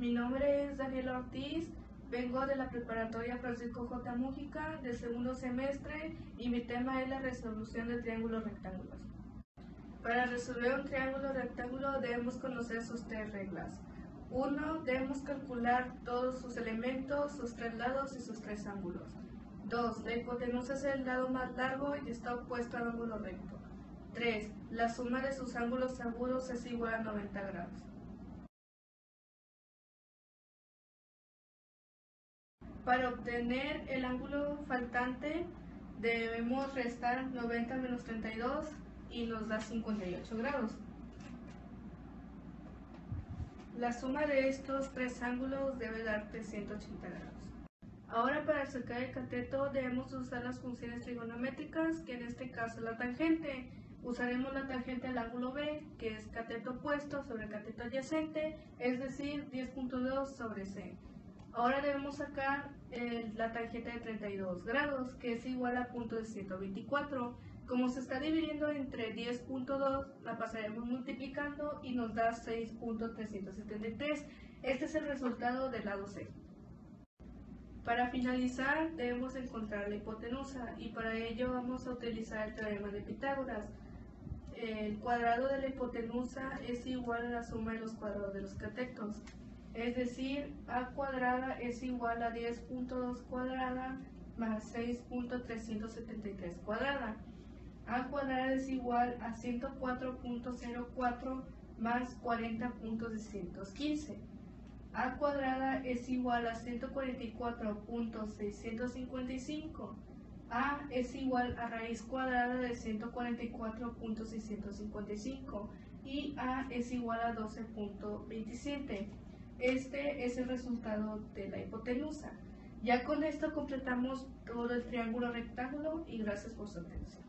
Mi nombre es Daniela Ortiz, vengo de la preparatoria Francisco J. Mújica del segundo semestre y mi tema es la resolución de triángulos rectángulos. Para resolver un triángulo rectángulo debemos conocer sus tres reglas. Uno, debemos calcular todos sus elementos, sus tres lados y sus tres ángulos. 2. La hipotenusa es el lado más largo y está opuesto al ángulo recto. 3. La suma de sus ángulos agudos es igual a 90 grados. Para obtener el ángulo faltante debemos restar 90 menos 32 y nos da 58 grados. La suma de estos tres ángulos debe darte 180 grados. Ahora para sacar el cateto debemos usar las funciones trigonométricas, que en este caso es la tangente. Usaremos la tangente al ángulo B, que es cateto opuesto sobre cateto adyacente, es decir, 10.2 sobre C. Ahora debemos sacar eh, la tangente de 32 grados, que es igual a punto de 124. Como se está dividiendo entre 10.2, la pasaremos multiplicando y nos da 6.373. Este es el resultado del lado C. Para finalizar, debemos encontrar la hipotenusa y para ello vamos a utilizar el teorema de Pitágoras. El cuadrado de la hipotenusa es igual a la suma de los cuadrados de los catetos. Es decir, a cuadrada es igual a 10.2 cuadrada más 6.373 cuadrada. a cuadrada es igual a 104.04 más 40.615 a cuadrada es igual a 144.655. A es igual a raíz cuadrada de 144.655 y A es igual a 12.27. Este es el resultado de la hipotenusa. Ya con esto completamos todo el triángulo rectángulo y gracias por su atención.